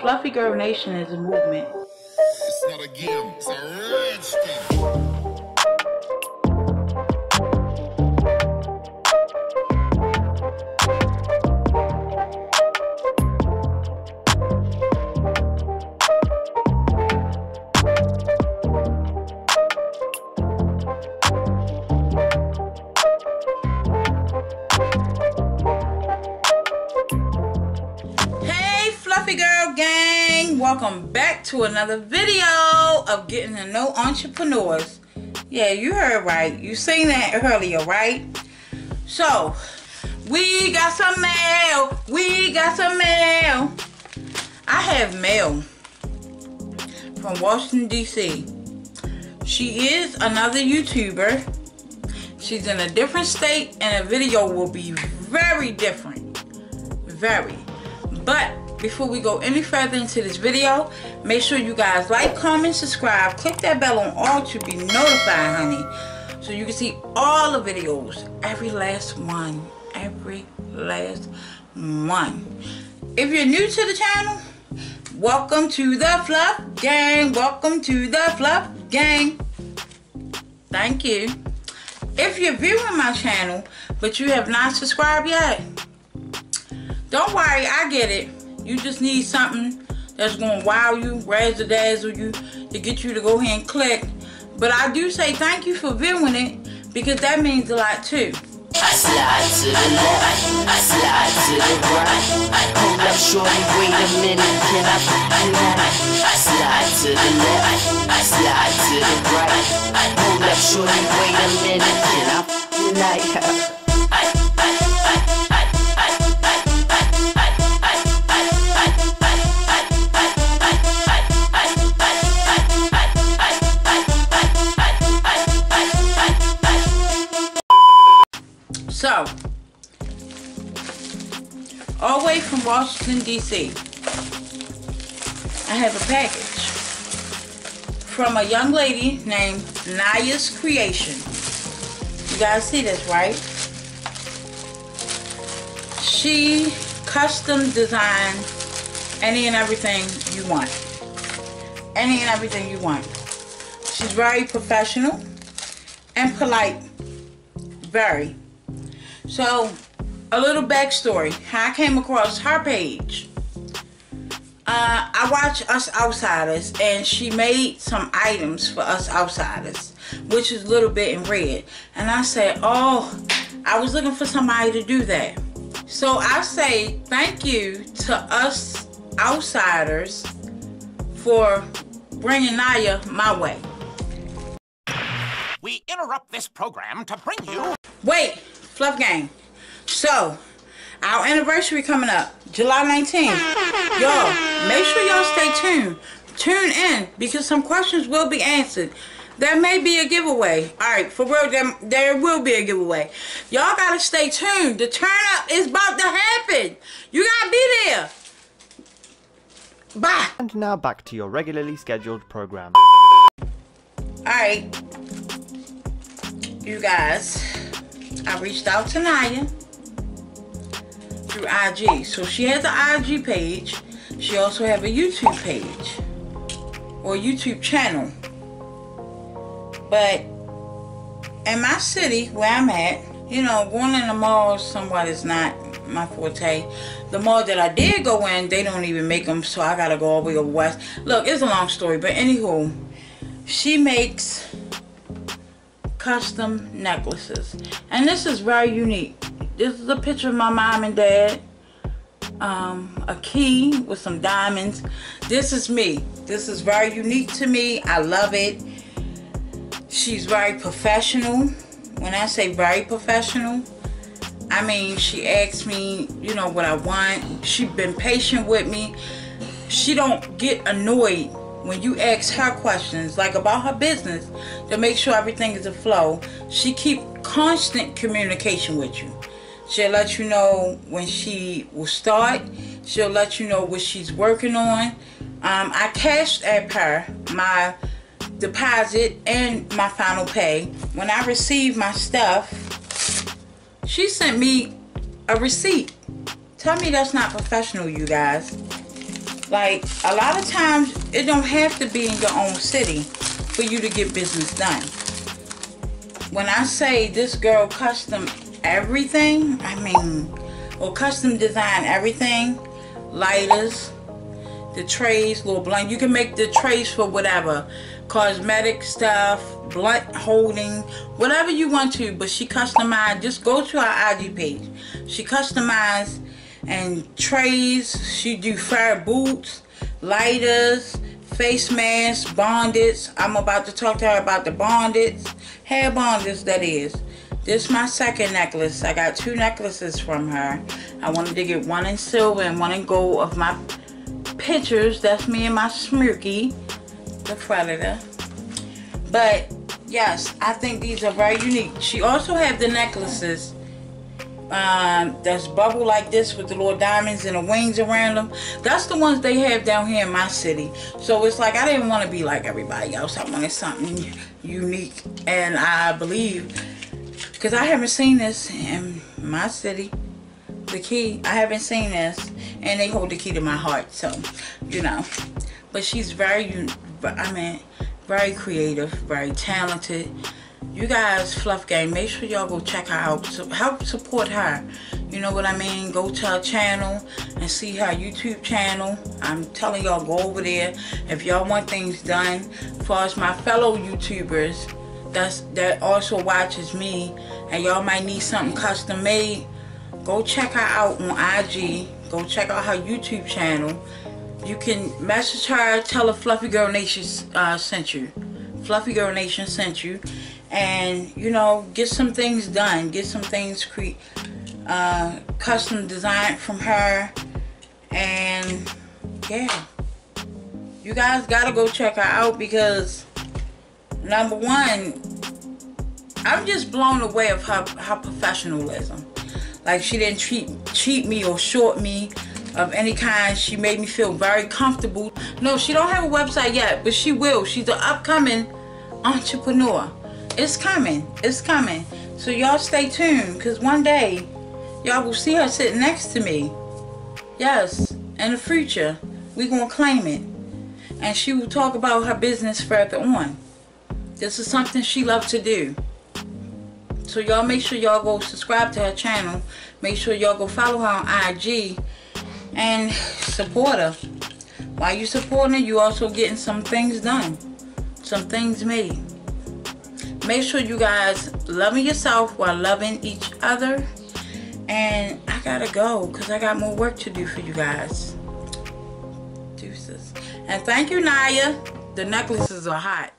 Fluffy Girl Nation is a movement. Fluffy Girl Gang! Welcome back to another video of Getting to Know Entrepreneurs. Yeah, you heard right. You seen that earlier, right? So, we got some mail. We got some mail. I have mail from Washington, D.C. She is another YouTuber. She's in a different state, and the video will be very different very but before we go any further into this video make sure you guys like comment subscribe click that bell on all to be notified honey so you can see all the videos. Every last one every last one. If you're new to the channel welcome to the fluff gang welcome to the fluff gang. Thank you. If you're viewing my channel but you have not subscribed yet don't worry, I get it. You just need something that's going to wow you, razzle dazzle you, to get you to go ahead and click. But I do say thank you for viewing it because that means a lot too. I slide to the left, I slide to the right. Hold up, shorty, wait a minute, can I? I slide to the left, I slide to the right. Hold up, shorty, wait a minute, can I put from Washington, D.C., I have a package from a young lady named Naya's Creation. You guys see this, right? She custom designed any and everything you want. Any and everything you want. She's very professional and polite. Very. So, a little backstory. How I came across her page. Uh, I watch Us Outsiders, and she made some items for Us Outsiders, which is a little bit in red. And I said, oh, I was looking for somebody to do that. So I say thank you to Us Outsiders for bringing Naya my way. We interrupt this program to bring you Wait, Fluff Gang. So, our anniversary coming up, July 19th. Y'all, make sure y'all stay tuned. Tune in because some questions will be answered. There may be a giveaway. Alright, for real, there, there will be a giveaway. Y'all gotta stay tuned. The turn up is about to happen. You gotta be there. Bye. And now back to your regularly scheduled program. Alright. You guys, I reached out to Naya through IG. So she has an IG page. She also have a YouTube page. Or YouTube channel. But in my city where I'm at, you know, going in the mall somewhat is not my forte. The mall that I did go in, they don't even make them, so I gotta go all the way over west. Look, it's a long story, but anywho, she makes custom necklaces. And this is very unique. This is a picture of my mom and dad. Um, a key with some diamonds. This is me. This is very unique to me. I love it. She's very professional. When I say very professional, I mean she asks me, you know, what I want. She's been patient with me. She don't get annoyed when you ask her questions like about her business to make sure everything is a flow she keep constant communication with you she'll let you know when she will start. She'll let you know what she's working on. Um, i cashed at her my deposit and my final pay. When i received my stuff she sent me a receipt. Tell me that's not professional you guys. Like a lot of times it don't have to be in your own city for you to get business done. When I say this girl custom everything, I mean or custom design everything, lighters, the trays, little blunt. You can make the trays for whatever. Cosmetic stuff, blunt holding, whatever you want to. But she customized. Just go to our IG page. She customized and trays. She do fire boots, lighters, face masks, bondage. I'm about to talk to her about the bondage. Hair bondage, that is. This is my second necklace. I got two necklaces from her. I wanted to get one in silver and one in gold of my pictures. That's me and my Smirky, the predator. But yes, I think these are very unique. She also have the necklaces um, that's bubble like this with the little diamonds and the wings around them. That's the ones they have down here in my city. So it's like I didn't want to be like everybody else. I wanted something unique. And I believe, because I haven't seen this in my city, the key, I haven't seen this. And they hold the key to my heart. So, you know. But she's very, I mean, very creative, very talented you guys fluff gang make sure y'all go check her out so help support her you know what i mean go to her channel and see her youtube channel i'm telling y'all go over there if y'all want things done as far as my fellow youtubers that's that also watches me. And y'all might need something custom made. Go check her out on ig go check out her youtube channel. You can message her tell her fluffy girl nation uh, sent you. Fluffy girl nation sent you. And you know get some things done. Get some things cre uh, custom designed from her. And yeah. You guys gotta go check her out because number one I'm just blown away of her, her professionalism like she didn't treat cheat me or short me of any kind she made me feel very comfortable no she don't have a website yet but she will she's an upcoming entrepreneur it's coming. It's coming. So y'all stay tuned because one day y'all will see her sitting next to me. Yes, in the future, we going to claim it. And she will talk about her business further on. This is something she loves to do. So y'all make sure y'all go subscribe to her channel. Make sure y'all go follow her on IG and support her. While you supporting her, you also getting some things done. Some things made make sure you guys loving yourself while loving each other and I gotta go because I got more work to do for you guys deuces and thank you Naya the necklaces are hot